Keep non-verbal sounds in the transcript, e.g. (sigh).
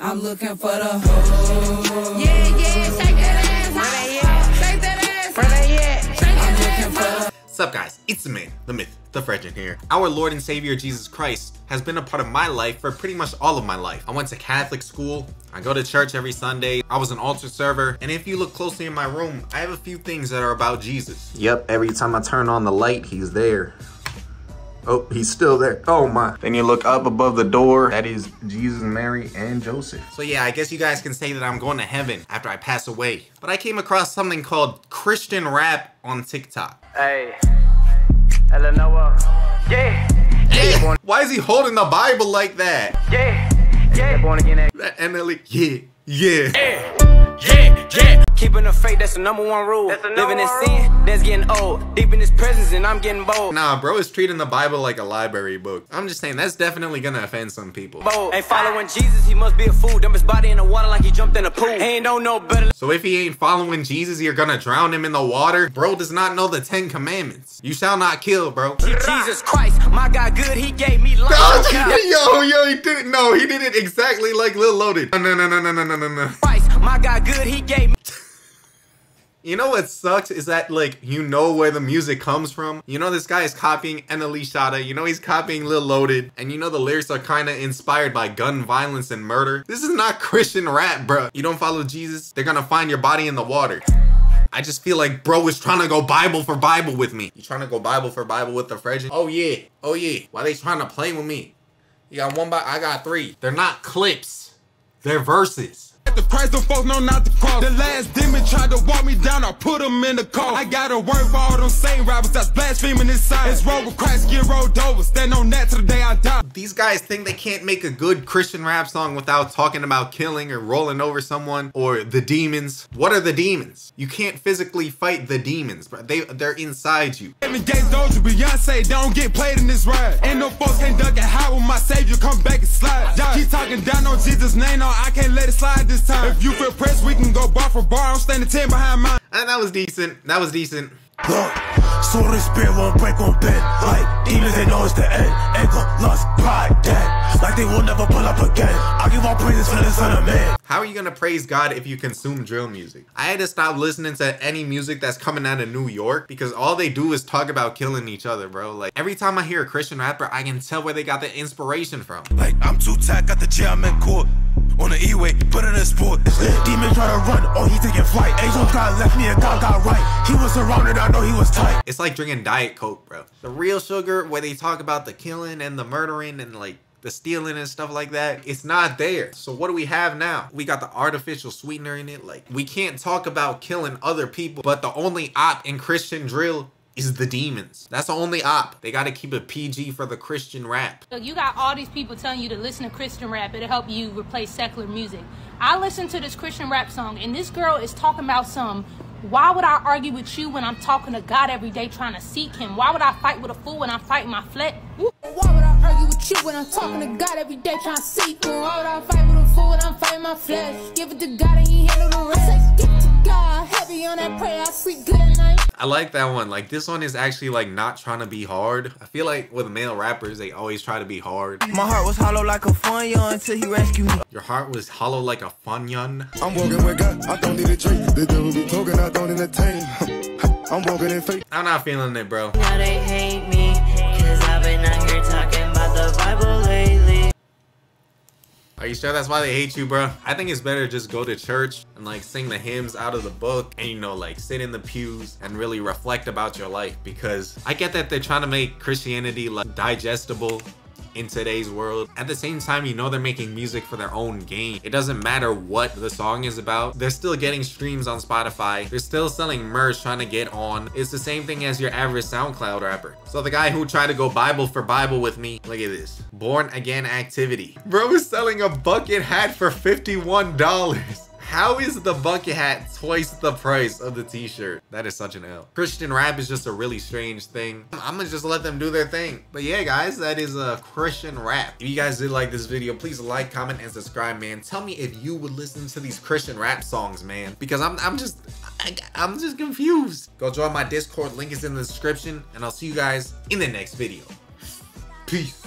I'm looking for the hoe. Yeah, yeah, shake that ass. Where they at? Shake that ass. Where they at? Shake that ass. What's up guys, it's the man, the myth, the Fregend here. Our Lord and Savior Jesus Christ has been a part of my life for pretty much all of my life. I went to Catholic school, I go to church every Sunday, I was an altar server, and if you look closely in my room, I have a few things that are about Jesus. Yep, every time I turn on the light, he's there. Oh, he's still there. Oh my. Then you look up above the door. That is Jesus, Mary, and Joseph. So yeah, I guess you guys can say that I'm going to heaven after I pass away. But I came across something called Christian rap on TikTok. Hey, Eleanor. Yeah, yeah, born, Why is he holding the Bible like that? yeah, yeah. Born again, That and they're like, yeah, yeah. yeah, yeah, yeah. Keeping the faith, that's the number one rule. Number Living in sin, that's getting old. Deep in his presence, and I'm getting bold. Nah, bro is treating the Bible like a library book. I'm just saying, that's definitely gonna offend some people. Bold. Ain't following Jesus, he must be a fool. Dump his body in the water like he jumped in a pool. He ain't don't better. So if he ain't following Jesus, you're gonna drown him in the water? Bro does not know the Ten Commandments. You shall not kill, bro. Jesus Christ, my God good, he gave me life. (laughs) yo, yo, he didn't, no, he did it exactly like Lil Loaded. No, no, no, no, no, no, no, no. Christ, my God good, he gave me. You know what sucks is that like you know where the music comes from. You know this guy is copying NLE Choppa. You know he's copying Lil Loaded, and you know the lyrics are kind of inspired by gun violence and murder. This is not (laughs) Christian rap, bro. You don't follow Jesus, they're gonna find your body in the water. I just feel like bro is trying to go Bible for Bible with me. You trying to go Bible for Bible with the Fregend? Oh yeah, oh yeah. Why they trying to play with me? You got one by, I got three. They're not clips. They're verses. The Christ them folks know not to cross. The last demon tried to walk me down, I put him in the car. I gotta work for all them same rappers that's blaspheming this sign. It's wrong with Christ, get rolled over. Stand on that till the day I die. These guys think they can't make a good Christian rap song without talking about killing or rolling over someone or the demons. What are the demons? You can't physically fight the demons, but they they're inside you. Kevin Gates, Doja, Beyonce, don't get played in this ride. Ain't no folks can't duck and hide when my savior come back and. Talking down on Jesus' name, no, I can't let it slide this time. If you feel pressed, we can go bar for bar. I'm standing 10 behind mine. And that was decent. That was decent. Look, sword spirit won't break on bed. Like demons, they know it's the end. Eh, Anger, lust, pride, dead. Like they will never pull up again. I give all praises for the Son of Man. How are you gonna praise God if you consume drill music? I had to stop listening to any music that's coming out of New York because all they do is talk about killing each other, bro. Like every time I hear a Christian rapper, I can tell where they got the inspiration from. Like I'm too tight, got the chair, I'm in court. On the E-way, put it in sport. Demon try to run, oh he taking flight. Angel God left me and God got right. He was surrounded, I know he was tight. It's like drinking Diet Coke, bro. The real sugar, where they talk about the killing and the murdering and like the stealing and stuff like that, it's not there. So what do we have now? We got the artificial sweetener in it. Like we can't talk about killing other people, but the only op in Christian drill is the demons. That's the only op. They got to keep it PG for the Christian rap. Look, you got all these people telling you to listen to Christian rap. It'll help you replace secular music. I listened to this Christian rap song, and this girl is talking about some. Why would I argue with you when I'm talking to God every day trying to seek Him? Why would I fight with a fool when I'm fighting my flesh? Why would I argue with you when I'm talking to God every day trying to seek Him? Why would I fight with a fool when I'm fighting my flesh? Give it to God and He handle the rest. I say, get to God, heavy on that prayer. I sleep good at night. I like that one. Like this one is actually like not trying to be hard. I feel like with male rappers, they always try to be hard. My heart was hollow like a Funyun until he rescued me. Your heart was hollow like a funyun. I'm walking with God, I don't need a drink. The devil be talking, I don't entertain. (laughs) I'm walking in faith. I'm not feeling it, bro. Now they hate me, cause I've been out here talking about the Bible lately. Are you sure that's why they hate you, bro? I think it's better just go to church and like sing the hymns out of the book and you know like sit in the pews and really reflect about your life because I get that they're trying to make Christianity like digestible in today's world. At the same time, you know they're making music for their own game. It doesn't matter what the song is about. They're still getting streams on Spotify. They're still selling merch trying to get on. It's the same thing as your average SoundCloud rapper. So the guy who tried to go Bible for Bible with me, look at this. Born Again Activity. Bro is selling a bucket hat for $51. How is the bucket hat twice the price of the t-shirt? That is such an L. Christian rap is just a really strange thing. I'm gonna just let them do their thing. But yeah, guys, that is a Christian rap. If you guys did like this video, please like, comment, and subscribe, man. Tell me if you would listen to these Christian rap songs, man. Because I'm, I'm just, I, I'm just confused. Go join my Discord. Link is in the description. And I'll see you guys in the next video. Peace.